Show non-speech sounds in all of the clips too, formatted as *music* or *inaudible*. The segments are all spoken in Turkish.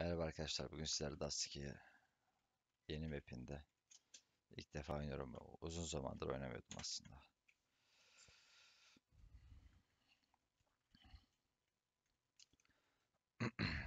Merhaba arkadaşlar. Bugün sizlerle Dust 2 yeni map'inde ilk defa oynuyorum. Uzun zamandır oynamıyordum aslında. *clears throat*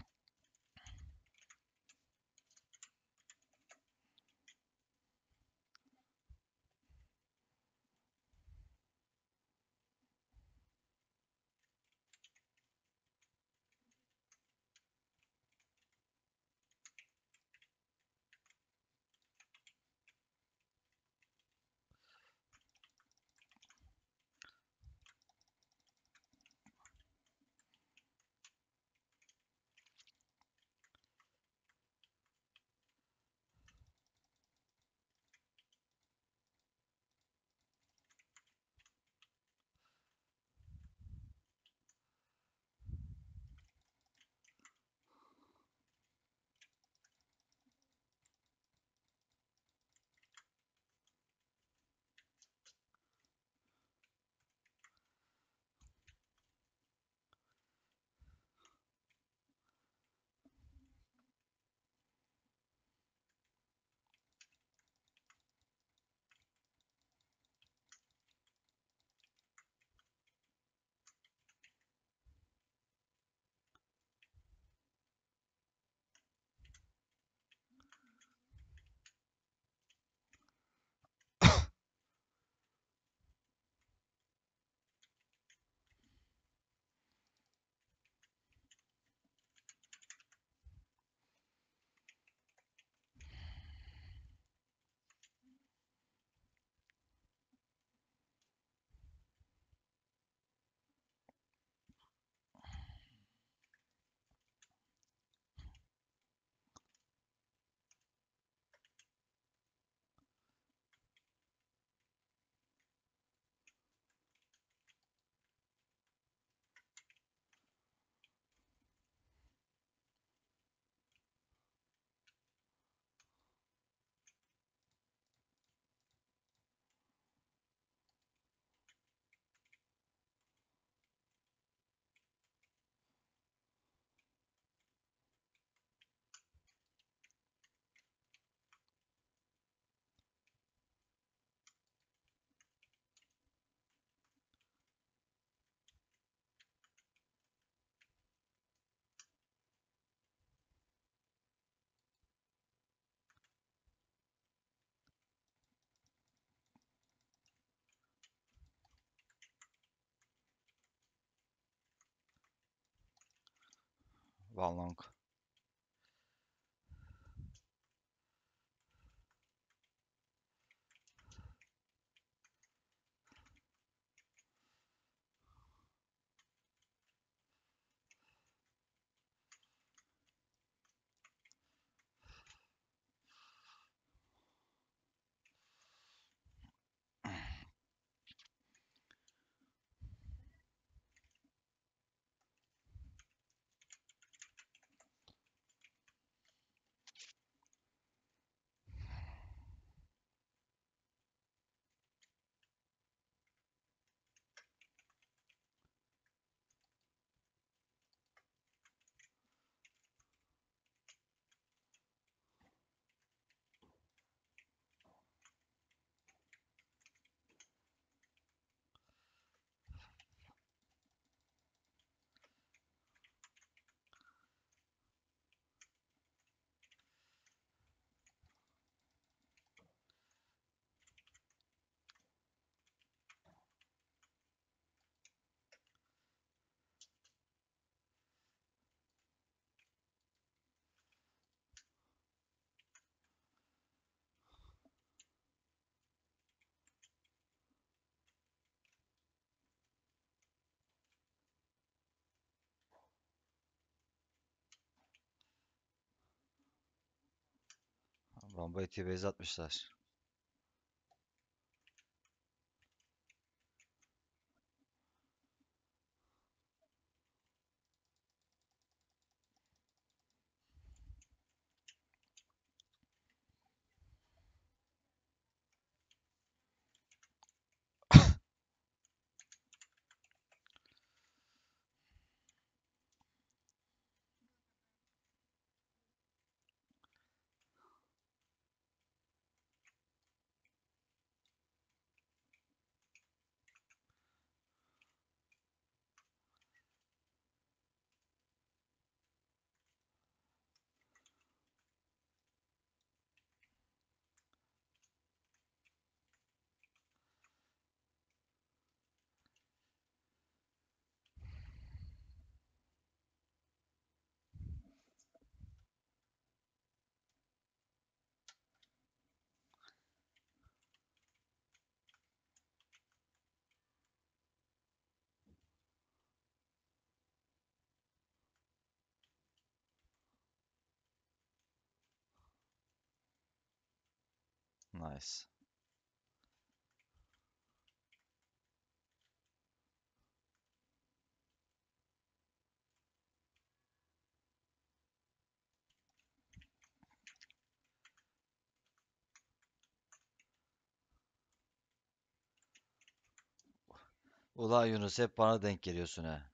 Wallank Long. Bombayı T-base atmışlar. Nice. Ulan Yunus hep bana denk geliyorsun ha.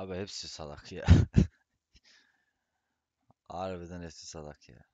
Abi hepsi salak ya. *laughs* Harbiden hepsi salak ya.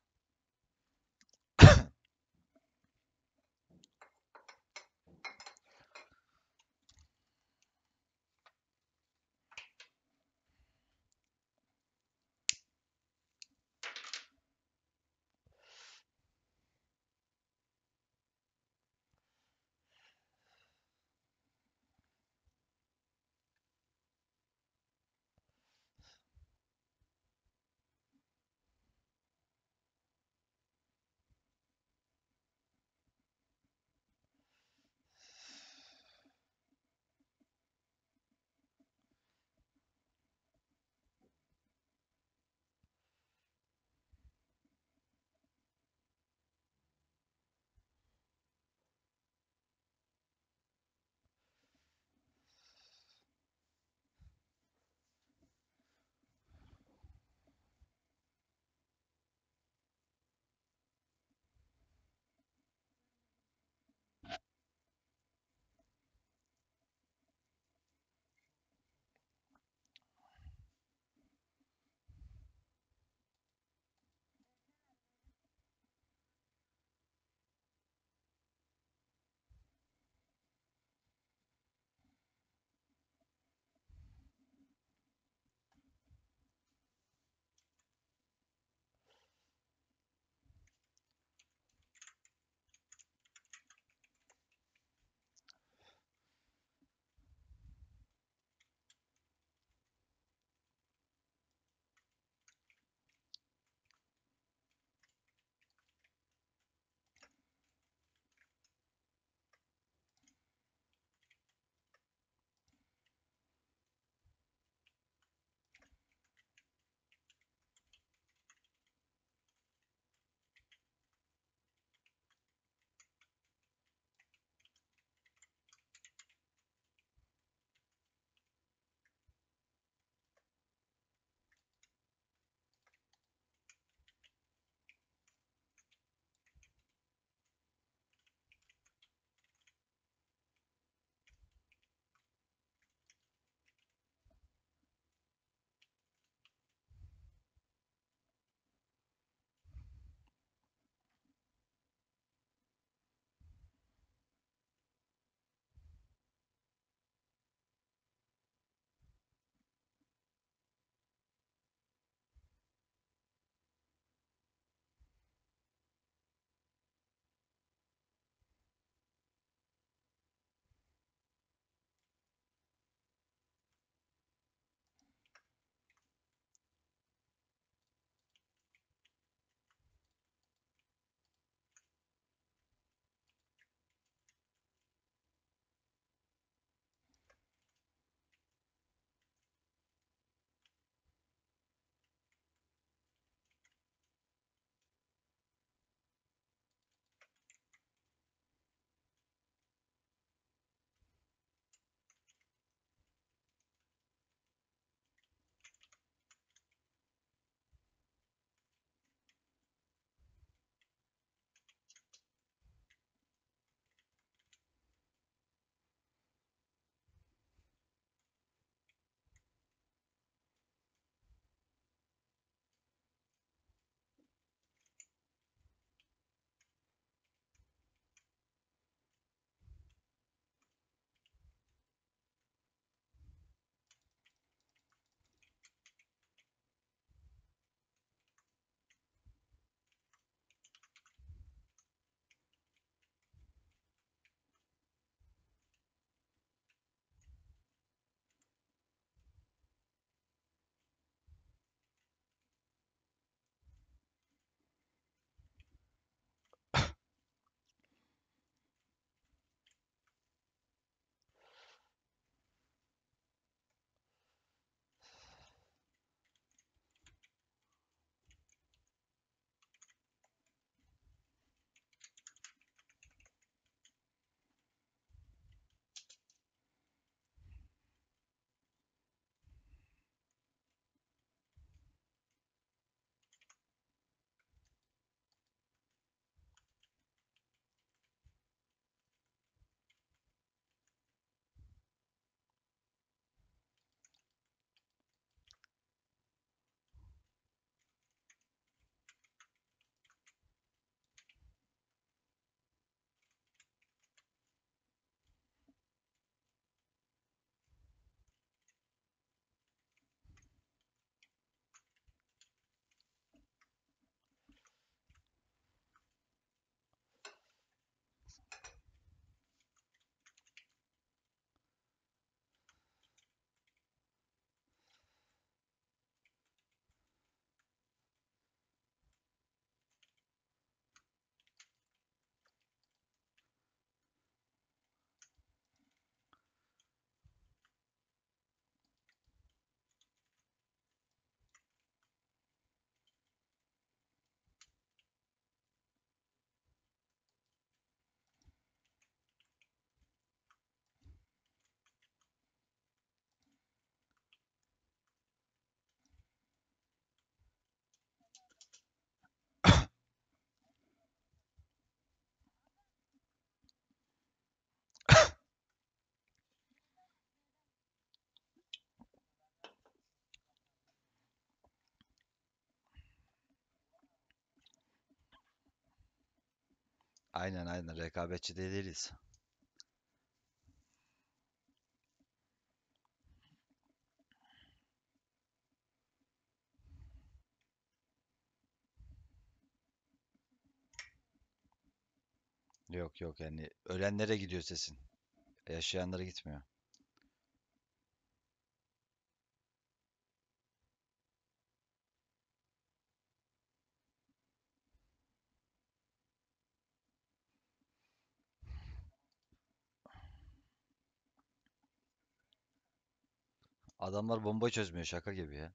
Aynen aynen rekabetçi de değiliz. Yok yok yani ölenlere gidiyor sesin. Yaşayanlara gitmiyor. Adamlar bomba çözmüyor şaka gibi ya.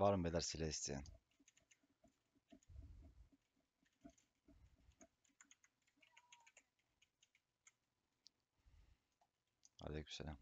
Var mı beyler silah isteyen? Aleykümselam.